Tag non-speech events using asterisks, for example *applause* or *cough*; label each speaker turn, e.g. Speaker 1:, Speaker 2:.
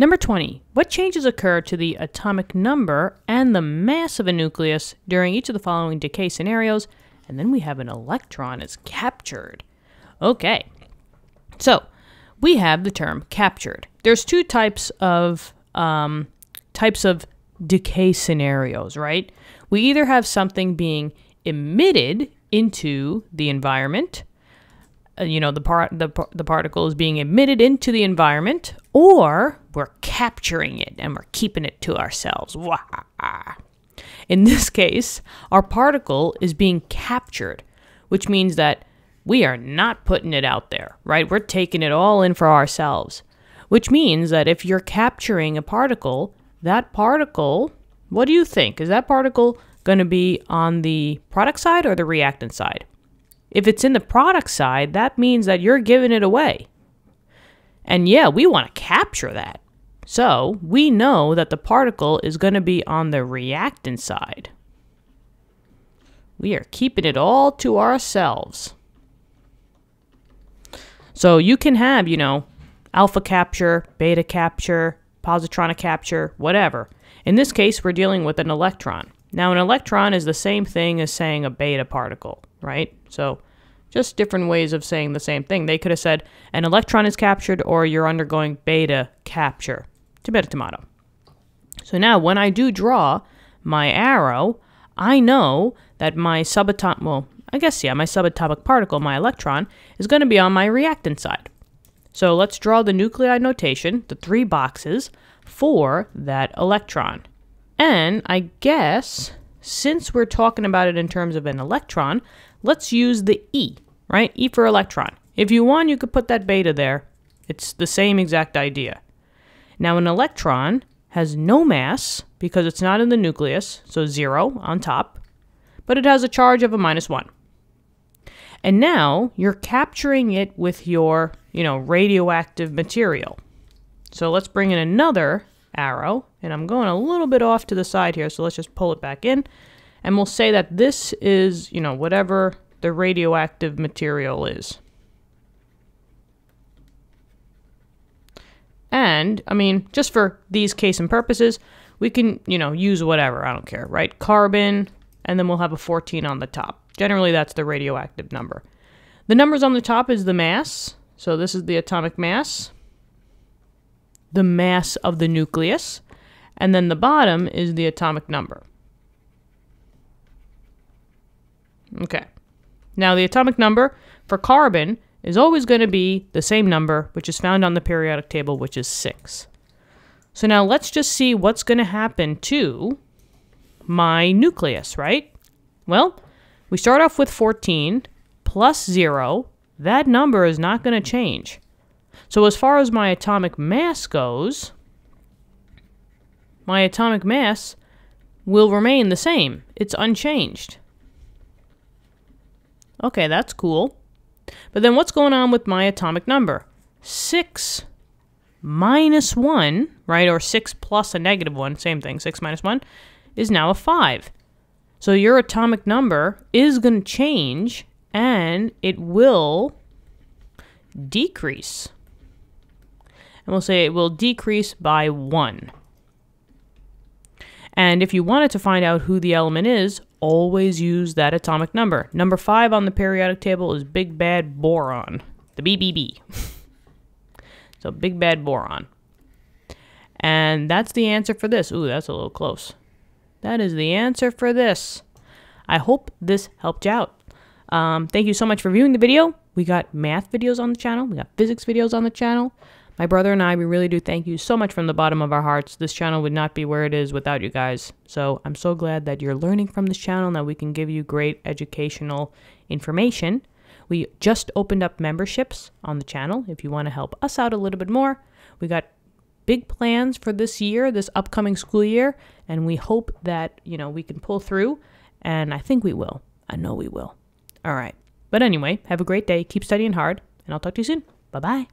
Speaker 1: Number 20. What changes occur to the atomic number and the mass of a nucleus during each of the following decay scenarios? And then we have an electron is captured. Okay. So, we have the term captured. There's two types of um, types of decay scenarios, right? We either have something being emitted into the environment, Uh, you know, the part the, the particle is being emitted into the environment, or we're capturing it and we're keeping it to ourselves. In this case, our particle is being captured, which means that we are not putting it out there, right? We're taking it all in for ourselves, which means that if you're capturing a particle, that particle, what do you think? Is that particle going to be on the product side or the reactant side? If it's in the product side, that means that you're giving it away. And yeah, we want to capture that. So we know that the particle is going to be on the reactant side. We are keeping it all to ourselves. So you can have, you know, alpha capture, beta capture, positronic capture, whatever. In this case, we're dealing with an electron. Now, an electron is the same thing as saying a beta particle, right? So just different ways of saying the same thing. They could have said an electron is captured or you're undergoing beta capture tomato, tomato. So now when I do draw my arrow, I know that my subatomic, well, I guess, yeah, my subatomic particle, my electron, is going to be on my reactant side. So let's draw the nuclei notation, the three boxes, for that electron. And I guess, since we're talking about it in terms of an electron, let's use the E, right? E for electron. If you want, you could put that beta there. It's the same exact idea. Now, an electron has no mass because it's not in the nucleus, so zero on top, but it has a charge of a minus one. And now you're capturing it with your, you know, radioactive material. So let's bring in another arrow, and I'm going a little bit off to the side here, so let's just pull it back in. And we'll say that this is, you know, whatever the radioactive material is. And, I mean, just for these case and purposes, we can, you know, use whatever. I don't care, right? Carbon, and then we'll have a 14 on the top. Generally, that's the radioactive number. The numbers on the top is the mass. So this is the atomic mass, the mass of the nucleus, and then the bottom is the atomic number. Okay. Now, the atomic number for carbon is always going to be the same number, which is found on the periodic table, which is 6. So now let's just see what's going to happen to my nucleus, right? Well, we start off with 14 plus 0. That number is not going to change. So as far as my atomic mass goes, my atomic mass will remain the same. It's unchanged. Okay, that's cool. But then what's going on with my atomic number? 6 minus 1, right, or 6 plus a negative 1, same thing, 6 minus 1, is now a 5. So your atomic number is going to change and it will decrease. And we'll say it will decrease by 1. And if you wanted to find out who the element is, always use that atomic number. Number 5 on the periodic table is big bad boron, the BBB. *laughs* so big bad boron. And that's the answer for this. Ooh, that's a little close. That is the answer for this. I hope this helped you out. Um, thank you so much for viewing the video. We got math videos on the channel. We got physics videos on the channel. My brother and I, we really do thank you so much from the bottom of our hearts. This channel would not be where it is without you guys. So I'm so glad that you're learning from this channel, and that we can give you great educational information. We just opened up memberships on the channel if you want to help us out a little bit more. We got big plans for this year, this upcoming school year, and we hope that, you know, we can pull through, and I think we will. I know we will. All right. But anyway, have a great day. Keep studying hard, and I'll talk to you soon. Bye-bye.